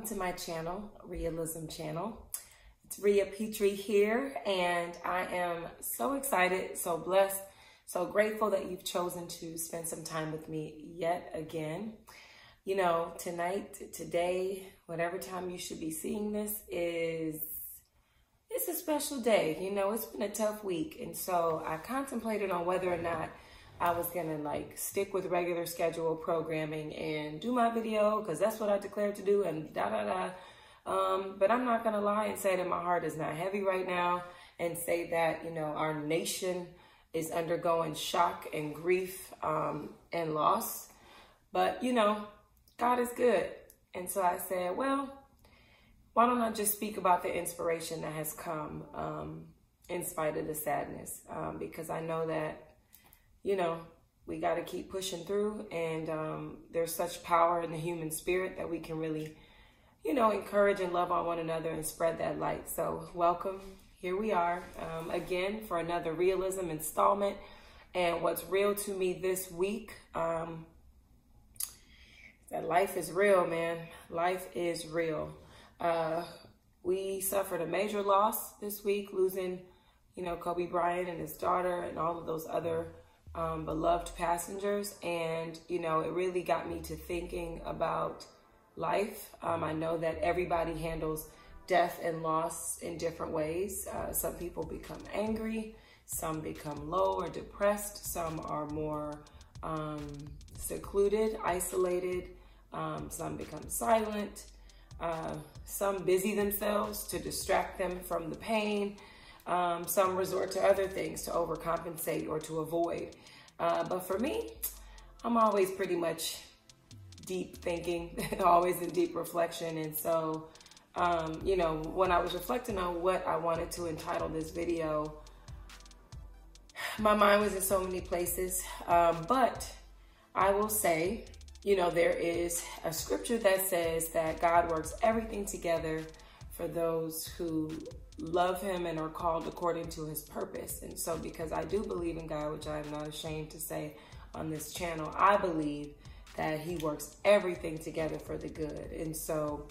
welcome to my channel, Rhealism Channel. It's Rhea Petrie here, and I am so excited, so blessed, so grateful that you've chosen to spend some time with me yet again. You know, tonight, today, whatever time you should be seeing this is it's a special day. You know, it's been a tough week, and so I contemplated on whether or not I was gonna like stick with regular schedule programming and do my video because that's what I declared to do and da da da. Um, but I'm not gonna lie and say that my heart is not heavy right now and say that you know our nation is undergoing shock and grief um, and loss. But you know, God is good, and so I said, well, why don't I just speak about the inspiration that has come um, in spite of the sadness? Um, because I know that you know, we got to keep pushing through. And um, there's such power in the human spirit that we can really, you know, encourage and love on one another and spread that light. So, welcome. Here we are um, again for another Rhealism installment. And what's real to me this week, um, that life is real, man. Life is real. Uh, we suffered a major loss this week, losing, you know, Kobe Bryant and his daughter and all of those other um, beloved passengers. And, you know, it really got me to thinking about life. Um, I know that everybody handles death and loss in different ways. Uh, some people become angry, some become low or depressed, some are more um, secluded, isolated, um, some become silent. Uh, some busy themselves to distract them from the pain. Um, some resort to other things to overcompensate or to avoid. Uh, but for me, I'm always pretty much deep thinking, always in deep reflection. And so, um, you know, when I was reflecting on what I wanted to entitle this video, my mind was in so many places. Um, but I will say, you know, there is a scripture that says that God works everything together for those who love him and are called according to his purpose. And so, because I do believe in God, which I am not ashamed to say on this channel, I believe that he works everything together for the good. And so,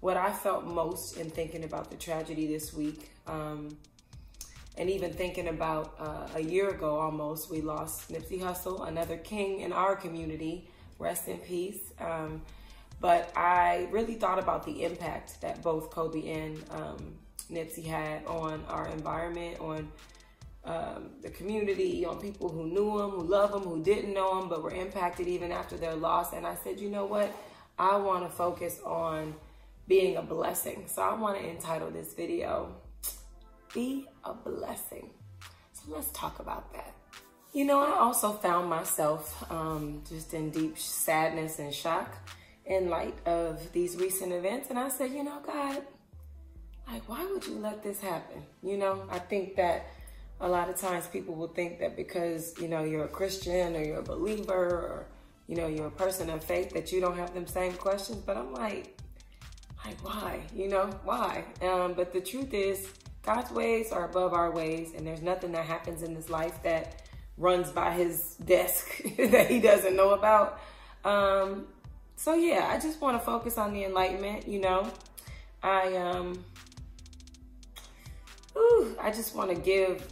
what I felt most in thinking about the tragedy this week, um, and even thinking about uh, a year ago almost, we lost Nipsey Hussle, another king in our community. Rest in peace. Um, but I really thought about the impact that both Kobe and um, Nipsey had on our environment, on um, the community, on people who knew him, who loved him, who didn't know him, but were impacted even after their loss. And I said, you know what? I want to focus on being a blessing. So I want to entitle this video, Be a Blessing. So let's talk about that. You know, I also found myself um, just in deep sadness and shock in light of these recent events. And I said, you know, God, like, why would you let this happen? You know, I think that a lot of times people will think that because, you know, you're a Christian or you're a believer or, you know, you're a person of faith that you don't have them same questions. But I'm like, like, why? You know, why? Um, but the truth is, God's ways are above our ways, and there's nothing that happens in this life that runs by his desk that he doesn't know about. Um, so yeah, I just want to focus on the enlightenment, you know. I um Ooh, I just want to give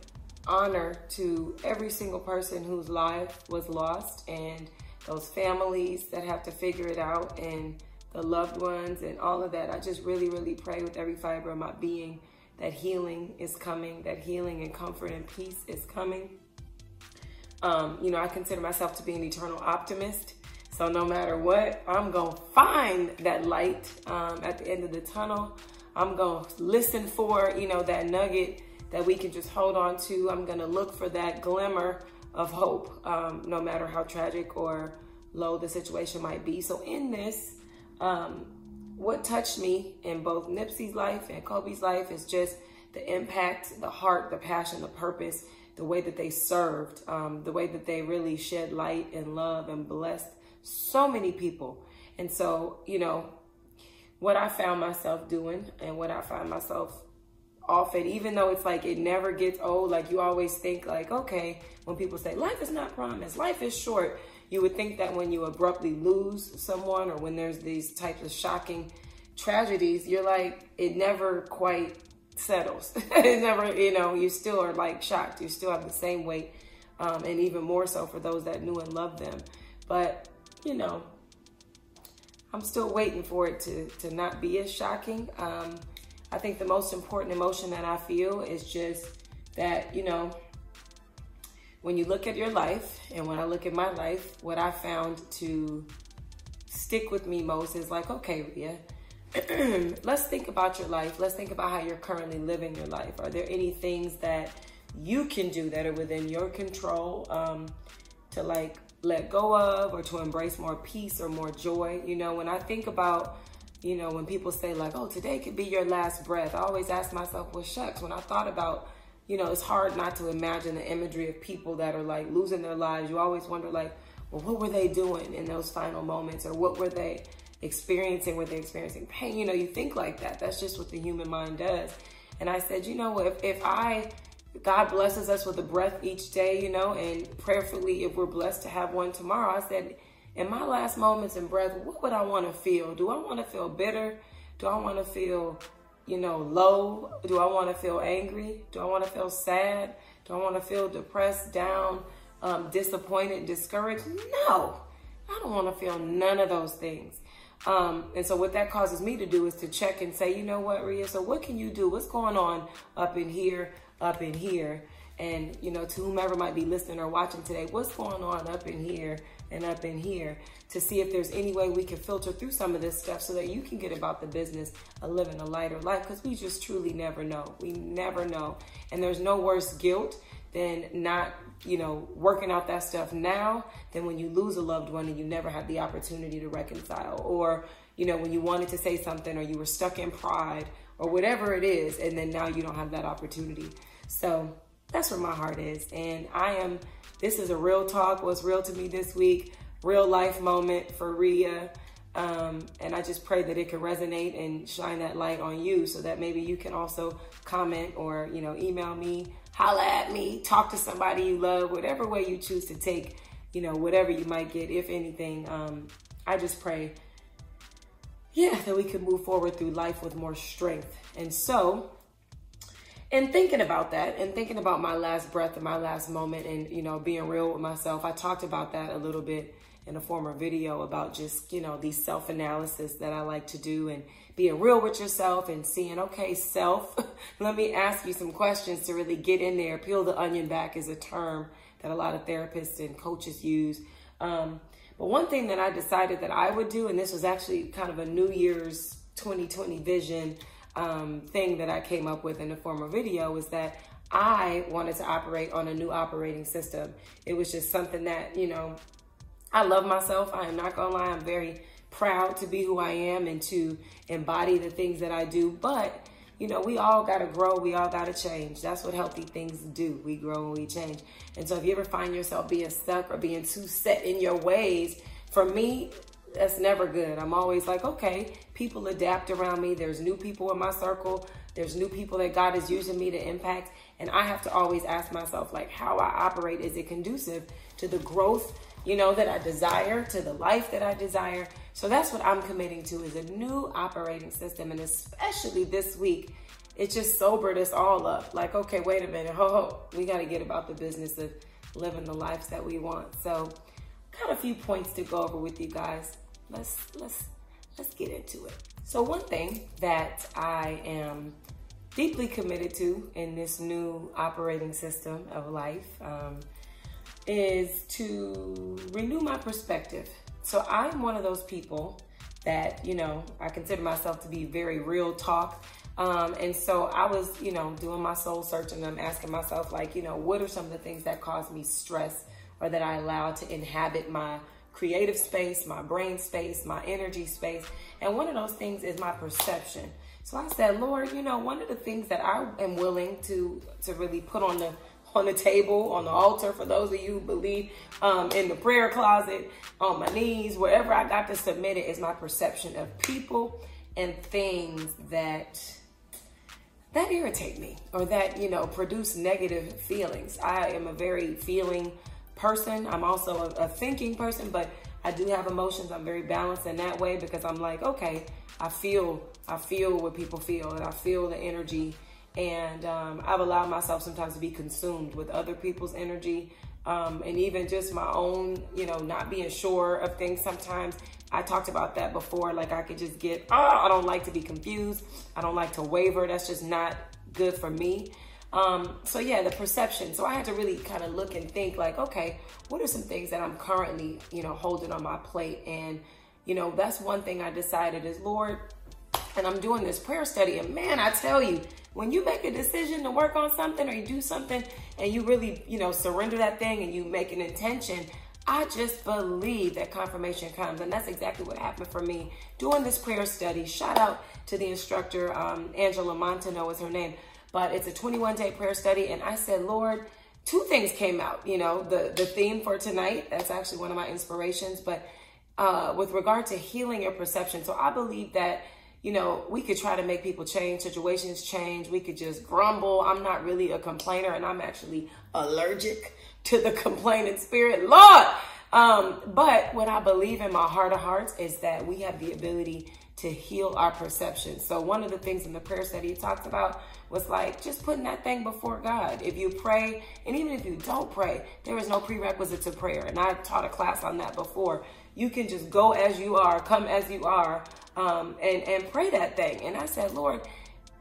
honor to every single person whose life was lost and those families that have to figure it out and the loved ones and all of that. I just really, really pray with every fiber of my being that healing is coming, that healing and comfort and peace is coming. Um, you know, I consider myself to be an eternal optimist. So no matter what, I'm going to find that light um, at the end of the tunnel. I'm going to listen for, you know, that nugget that we can just hold on to. I'm going to look for that glimmer of hope, um, no matter how tragic or low the situation might be. So in this, um, what touched me in both Nipsey's life and Kobe's life is just the impact, the heart, the passion, the purpose, the way that they served, um, the way that they really shed light and love and blessed so many people. And so, you know, what I found myself doing and what I find myself off it, even though it's like it never gets old, like you always think like, okay, when people say life is not promised, life is short, you would think that when you abruptly lose someone or when there's these types of shocking tragedies, you're like, it never quite settles. it never, you know, you still are like shocked. You still have the same weight. Um, and even more so for those that knew and loved them. But, you know, I'm still waiting for it to, to not be as shocking. Um, I think the most important emotion that I feel is just that, you know, when you look at your life and when I look at my life, what I found to stick with me most is like, okay, Rhea, let's think about your life. Let's think about how you're currently living your life. Are there any things that you can do that are within your control um, to like let go of or to embrace more peace or more joy? You know, when I think about, you know, when people say like, oh, today could be your last breath, I always ask myself, well, shucks, when I thought about, you know, it's hard not to imagine the imagery of people that are like losing their lives. You always wonder like, well, what were they doing in those final moments or what were they experiencing? Were they experiencing pain? You know, you think like that. That's just what the human mind does. And I said, you know, if, if I, God blesses us with a breath each day, you know, and prayerfully, if we're blessed to have one tomorrow, I said, in my last moments in breath, what would I want to feel? Do I want to feel bitter? Do I want to feel, you know, low? Do I want to feel angry? Do I want to feel sad? Do I want to feel depressed, down? um, disappointed, discouraged. No, I don't want to feel none of those things. Um, and so what that causes me to do is to check and say, you know what, Rhea, so what can you do? What's going on up in here, up in here? And, you know, to whomever might be listening or watching today, what's going on up in here and up in here to see if there's any way we can filter through some of this stuff so that you can get about the business of living a lighter life because we just truly never know. We never know. And there's no worse guilt than not you know, working out that stuff now than when you lose a loved one and you never have the opportunity to reconcile. Or, you know, when you wanted to say something or you were stuck in pride or whatever it is, and then now you don't have that opportunity. So that's where my heart is. And I am, this is a real talk, was real to me this week, real life moment for Rhea. Um, and I just pray that it can resonate and shine that light on you so that maybe you can also comment or, you know, email me holla at me, talk to somebody you love, whatever way you choose to take, you know, whatever you might get, if anything. Um, I just pray, yeah, that we can move forward through life with more strength. And so, in thinking about that and thinking about my last breath and my last moment and, you know, being real with myself, I talked about that a little bit in a former video about just, you know, these self-analysis that I like to do and being real with yourself and seeing, okay, self, let me ask you some questions to really get in there. Peel the onion back is a term that a lot of therapists and coaches use. Um, but one thing that I decided that I would do, and this was actually kind of a New Year's 2020 vision um, thing that I came up with in the former video, was that I wanted to operate on a new operating system. It was just something that, you know, I love myself. I am not gonna lie. I'm very proud to be who I am and to embody the things that I do. But, you know, we all gotta grow. We all gotta change. That's what healthy things do. We grow and we change. And so if you ever find yourself being stuck or being too set in your ways, for me, that's never good. I'm always like, okay, people adapt around me. There's new people in my circle. There's new people that God is using me to impact. And I have to always ask myself, like, how I operate, is it conducive to the growth you know, that I desire, to the life that I desire. So that's what I'm committing to is a new operating system. And especially this week, it just sobered us all up. Like, okay, wait a minute, ho ho, we got to get about the business of living the lives that we want. So, got a few points to go over with you guys. Let's let's let's get into it. So, one thing that I am deeply committed to in this new operating system of life. Um, is to renew my perspective. So I'm one of those people that, you know, I consider myself to be very real talk. Um, and so I was, you know, doing my soul searching. I'm asking myself, like, you know, what are some of the things that cause me stress or that I allow to inhabit my creative space, my brain space, my energy space. And one of those things is my perception. So I said, Lord, you know, one of the things that I am willing to to really put on the on the table, on the altar, for those of you who believe, um, in the prayer closet, on my knees, wherever I got to submit it is my perception of people and things that that irritate me or that, you know, produce negative feelings. I am a very feeling person. I'm also a, a thinking person, but I do have emotions. I'm very balanced in that way because I'm like, okay, I feel I feel what people feel, and I feel the energy. And um, I've allowed myself sometimes to be consumed with other people's energy, um, and even just my own, you know, not being sure of things. Sometimes I talked about that before. Like I could just get, oh, I don't like to be confused. I don't like to waver. That's just not good for me. Um, so yeah, the perception. So I had to really kind of look and think like, okay, what are some things that I'm currently, you know, holding on my plate? And, you know, that's one thing I decided is Lord, and I'm doing this prayer study. And man, I tell you, when you make a decision to work on something or you do something and you really, you know, surrender that thing and you make an intention, I just believe that confirmation comes. And that's exactly what happened for me doing this prayer study. Shout out to the instructor, um, Angela Montano is her name but it's a 21 day prayer study. And I said, Lord, two things came out. You know, the, the theme for tonight, that's actually one of my inspirations, but uh, with regard to healing your perception. So I believe that, you know, we could try to make people change, situations change. We could just grumble. I'm not really a complainer and I'm actually allergic to the complaining spirit. Lord! Um, but what I believe in my heart of hearts is that we have the ability to heal our perception. So one of the things in the prayer study he talked about was like just putting that thing before God. If you pray, and even if you don't pray, there is no prerequisite to prayer. And I taught a class on that before. You can just go as you are, come as you are, um, and and pray that thing. And I said, Lord,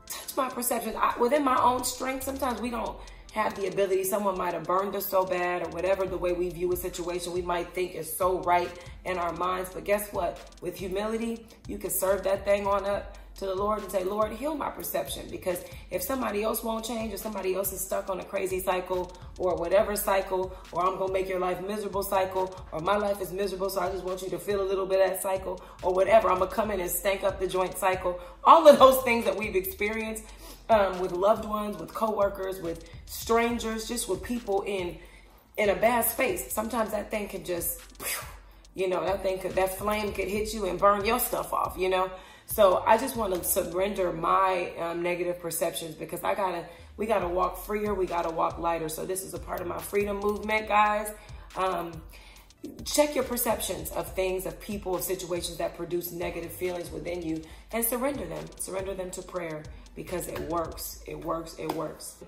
touch my perception. I, within my own strength, sometimes we don't have the ability. Someone might have burned us so bad or whatever the way we view a situation we might think is so right in our minds. But guess what? With humility, you can serve that thing on up to the Lord and say, Lord, heal my perception. Because if somebody else won't change or somebody else is stuck on a crazy cycle or whatever cycle, or I'm going to make your life miserable cycle, or my life is miserable, so I just want you to feel a little bit of that cycle, or whatever, I'm going to come in and stank up the joint cycle. All of those things that we've experienced um, with loved ones, with coworkers, with strangers, just with people in in a bad space. Sometimes that thing could just, you know, that thing could, that flame could hit you and burn your stuff off, you know? So I just want to surrender my um, negative perceptions because I gotta, we gotta walk freer, we gotta walk lighter. So this is a part of my freedom movement, guys. Um, check your perceptions of things, of people, of situations that produce negative feelings within you and surrender them. Surrender them to prayer because it works. It works. It works.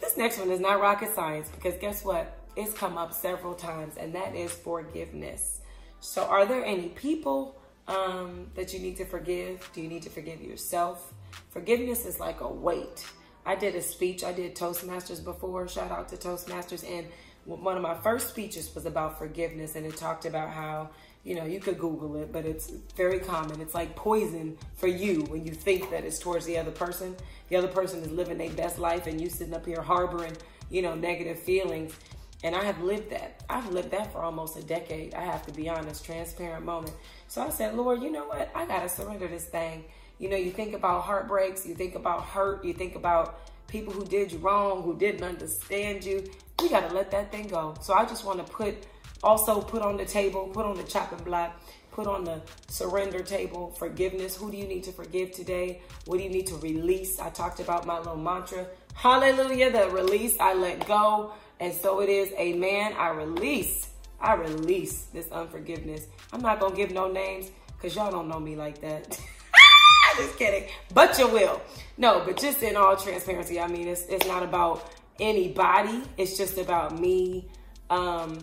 This next one is not rocket science because guess what? It's come up several times and that is forgiveness. So are there any people um, that you need to forgive? Do you need to forgive yourself? Forgiveness is like a weight. I did a speech. I did Toastmasters before. Shout out to Toastmasters. And one of my first speeches was about forgiveness. And it talked about how, you know, you could Google it, but it's very common. It's like poison for you when you think that it's towards the other person. The other person is living their best life and you sitting up here harboring, you know, negative feelings. And I have lived that. I've lived that for almost a decade. I have to be honest, transparent moment. So I said, Lord, you know what? I got to surrender this thing you know, you think about heartbreaks, you think about hurt, you think about people who did you wrong, who didn't understand you. We got to let that thing go. So I just want to put, also put on the table, put on the chopping block, put on the surrender table, forgiveness. Who do you need to forgive today? What do you need to release? I talked about my little mantra. Hallelujah, the release, I let go. And so it is, amen. I release, I release this unforgiveness. I'm not going to give no names because y'all don't know me like that. just kidding. But you will. No, but just in all transparency, I mean, it's, it's not about anybody. It's just about me. Um,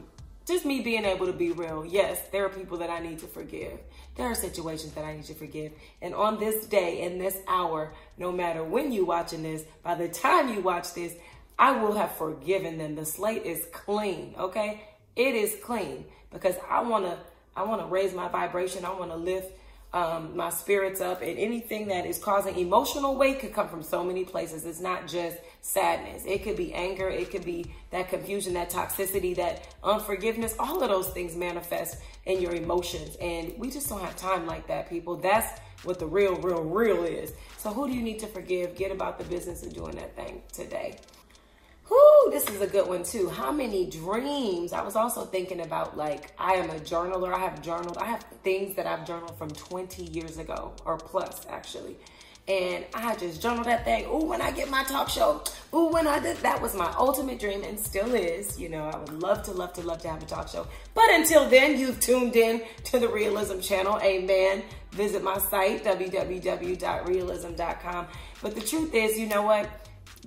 just me being able to be real. Yes, there are people that I need to forgive. There are situations that I need to forgive. And on this day, in this hour, no matter when you watching this, by the time you watch this, I will have forgiven them. The slate is clean, okay? It is clean because I want to I want to raise my vibration. I want to lift um, my spirits up and anything that is causing emotional weight could come from so many places. It's not just sadness. It could be anger. It could be that confusion, that toxicity, that unforgiveness. All of those things manifest in your emotions. And we just don't have time like that, people. That's what the real, real, real is. So who do you need to forgive? Get about the business of doing that thing today. Whoo, this is a good one too. How many dreams? I was also thinking about like, I am a journaler. I have journaled. I have things that I've journaled from 20 years ago or plus actually. and I just journaled that thing. Ooh, when I get my talk show. Ooh, when I did that was my ultimate dream and still is. You know, I would love to, love to, love to have a talk show. But until then, you've tuned in to the Rhealism channel. Amen. Visit my site, www.rhealism.com. But the truth is, you know what?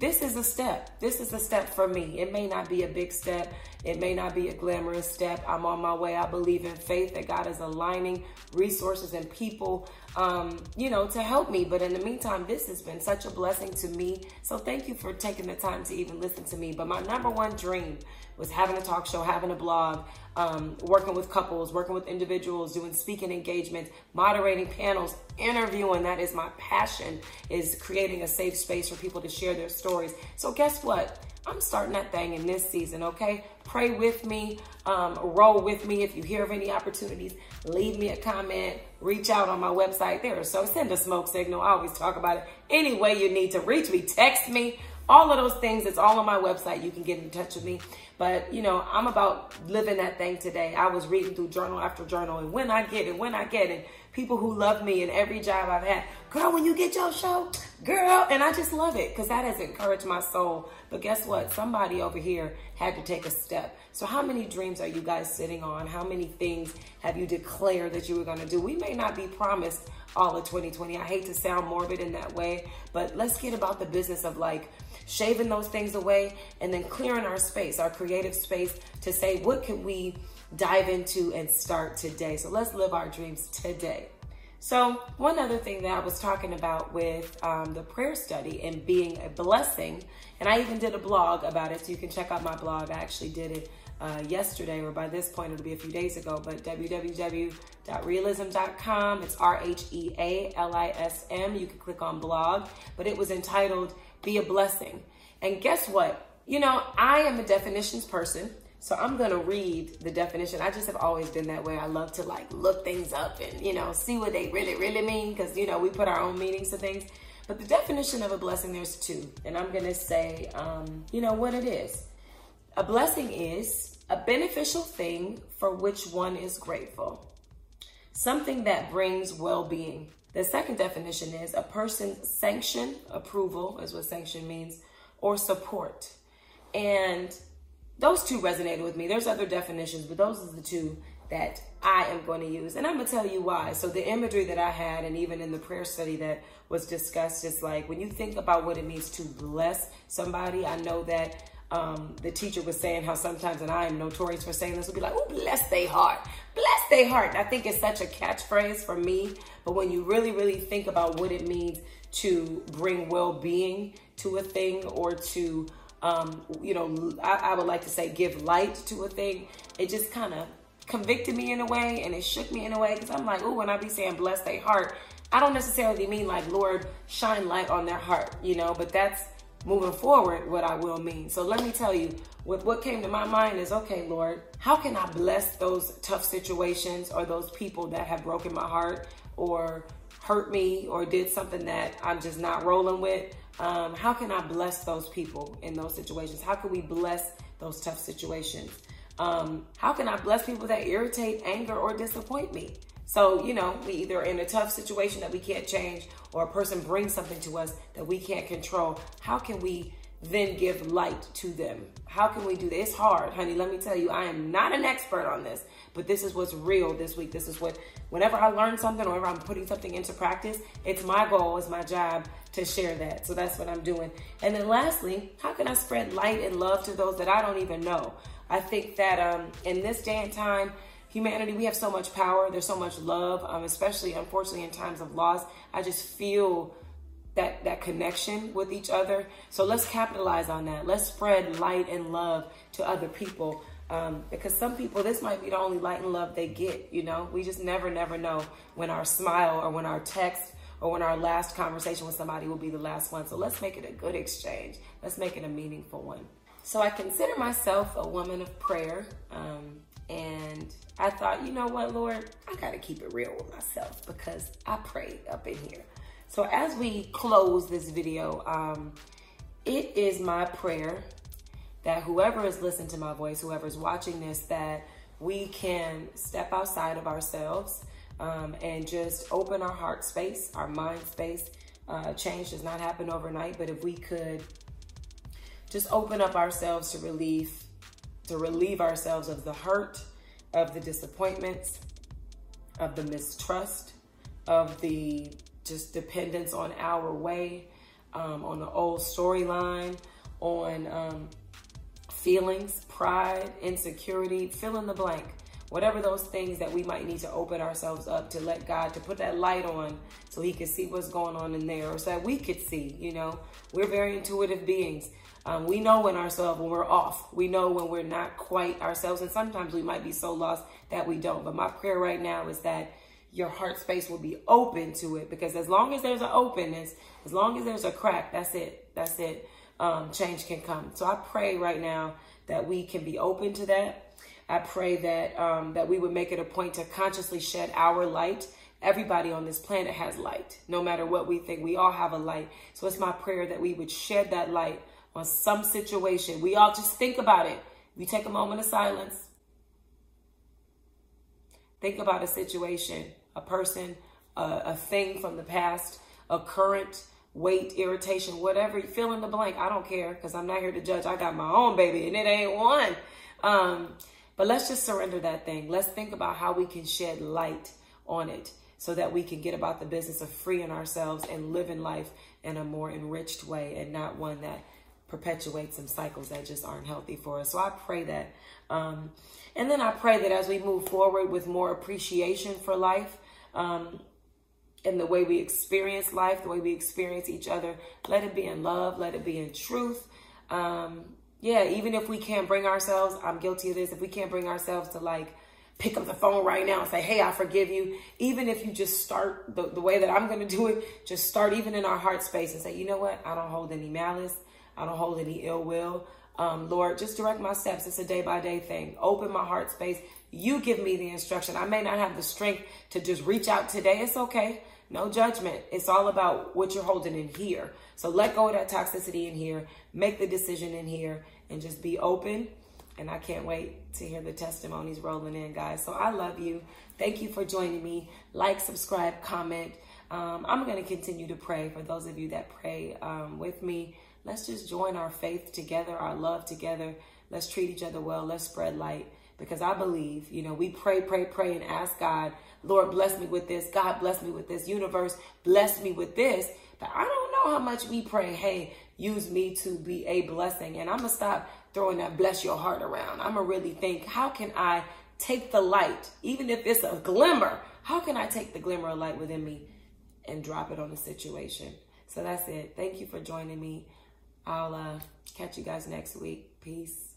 This is a step. This is a step for me. It may not be a big step. It may not be a glamorous step. I'm on my way. I believe in faith that God is aligning resources and people, um, you know, to help me. But in the meantime, this has been such a blessing to me. So thank you for taking the time to even listen to me. But my number one dream was having a talk show, having a blog, um, working with couples, working with individuals, doing speaking engagements, moderating panels, interviewing. That is my passion, is creating a safe space for people to share their stories. So guess what? I'm starting that thing in this season, okay? Pray with me, um, roll with me. If you hear of any opportunities, leave me a comment, reach out on my website. There, so send a smoke signal. I always talk about it. Any way you need to reach me, text me, all of those things. It's all on my website. You can get in touch with me. But, you know, I'm about living that thing today. I was reading through journal after journal, and when I get it, when I get it, people who love me in every job I've had, girl, when you get your show, girl, and I just love it because that has encouraged my soul. But guess what? Somebody over here had to take a step. So how many dreams are you guys sitting on? How many things have you declared that you were going to do? We may not be promised all of 2020. I hate to sound morbid in that way, but let's get about the business of like shaving those things away and then clearing our space, our creative space to say, what can we dive into and start today? So let's live our dreams today. So one other thing that I was talking about with um, the prayer study and being a blessing, and I even did a blog about it, so you can check out my blog. I actually did it uh, yesterday, or by this point, it'll be a few days ago, but www.rhealism.com. It's R H E A L I S M. You can click on blog, but it was entitled Be a Blessing. And guess what? You know, I am a definitions person. So I'm to read the definition. I just have always been that way. I love to like look things up and, you know, see what they really, really mean because, you know, we put our own meanings to things. But the definition of a blessing, there's two. And I'm to say, um, you know, what it is. A blessing is a beneficial thing for which one is grateful, something that brings well being. The second definition is a person's sanction, approval is what sanction means, or support. And those two resonated with me. There's other definitions, but those are the two that I am going to use. And I'm going to tell you why. So the imagery that I had, and even in the prayer study that was discussed, is like when you think about what it means to bless somebody, I know that um, the teacher was saying how sometimes, and I am notorious for saying this, would be like, oh, bless their heart. Bless their heart. And I think it's such a catchphrase for me. But when you really, really think about what it means to bring well-being to a thing or to um, you know, I, I would like to say give light to a thing. It just kind of convicted me in a way and it shook me in a way because I'm like, oh, when I be saying bless their heart, I don't necessarily mean like, Lord, shine light on their heart, you know, but that's moving forward what I will mean. So let me tell you, with what came to my mind is, okay, Lord, how can I bless those tough situations or those people that have broken my heart or hurt me or did something that I'm just not rolling with? Um, how can I bless those people in those situations? How can we bless those tough situations? Um, how can I bless people that irritate, anger, or disappoint me? So, you know, we either in a tough situation that we can't change or a person brings something to us that we can't control. How can we then give light to them? How can we do this? It's hard, honey. Let me tell you, I am not an expert on this, but this is what's real this week. This is what, whenever I learn something or whenever I'm putting something into practice, it's my goal, it's my job to share that. So that's what I'm doing. And then lastly, how can I spread light and love to those that I don't even know? I think that um, in this day and time, humanity, we have so much power. There's so much love, um, especially unfortunately in times of loss. I just feel that that connection with each other. So let's capitalize on that. Let's spread light and love to other people. Um, because some people, this might be the only light and love they get, you know? We just never, never know when our smile or when our text or when our last conversation with somebody will be the last one. So let's make it a good exchange. Let's make it a meaningful one. So I consider myself a woman of prayer. Um, and I thought, you know what, Lord, I got to keep it real with myself because I pray up in here. So as we close this video, um, it is my prayer that whoever is listening to my voice, whoever is watching this, that we can step outside of ourselves um, and just open our heart space, our mind space, Uh, change does not happen overnight, but if we could just open up ourselves to relief, to relieve ourselves of the hurt, of the disappointments, of the mistrust, of the just dependence on our way, um, on the old storyline, on um, feelings, pride, insecurity, fill in the blank. Whatever those things that we might need to open ourselves up to let God, to put that light on so he could see what's going on in there or so that we could see, you know. We're very intuitive beings. Um, we know when ourselves, when we're off. We know when we're not quite ourselves. And sometimes we might be so lost that we don't. But my prayer right now is that your heart space will be open to it because as long as there's an openness, as long as there's a crack, that's it. That's it. Um, change can come. So I pray right now that we can be open to that. I pray that um, that we would make it a point to consciously shed our light. Everybody on this planet has light, no matter what we think. We all have a light. So it's my prayer that we would shed that light on some situation. We all just think about it. We take a moment of silence. Think about a situation a person, a, a thing from the past, a current weight, irritation, whatever. You fill in the blank. I don't care because I'm not here to judge. I got my own baby and it ain't one. Um, but let's just surrender that thing. Let's think about how we can shed light on it so that we can get about the business of freeing ourselves and living life in a more enriched way and not one that perpetuates some cycles that just aren't healthy for us. So I pray that. Um, and then I pray that as we move forward with more appreciation for life, um, and the way we experience life, the way we experience each other. Let it be in love. Let it be in truth. Um, yeah, even if we can't bring ourselves, I'm guilty of this. If we can't bring ourselves to like pick up the phone right now and say, hey, I forgive you. Even if you just start the, the way that I'm going to do it, just start even in our heart space and say, you know what? I don't hold any malice. I don't hold any ill will. Um, Lord, just direct my steps. It's a day by day thing. Open my heart space. You give me the instruction. I may not have the strength to just reach out today. It's okay. No judgment. It's all about what you're holding in here. So let go of that toxicity in here. Make the decision in here and just be open. And I can't wait to hear the testimonies rolling in, guys. So I love you. Thank you for joining me. Like, subscribe, comment. Um, I'm going to continue to pray for those of you that pray um, with me. Let's just join our faith together, our love together. Let's treat each other well. Let's spread light because I believe, you know, we pray, pray, pray and ask God, Lord, bless me with this. God, bless me with this. Universe, bless me with this. But I don't know how much we pray, hey, use me to be a blessing. And I'm going to stop throwing that bless your heart around. I'm going to really think, how can I take the light, even if it's a glimmer? How can I take the glimmer of light within me and drop it on the situation? So that's it. Thank you for joining me. I'll uh, catch you guys next week. Peace.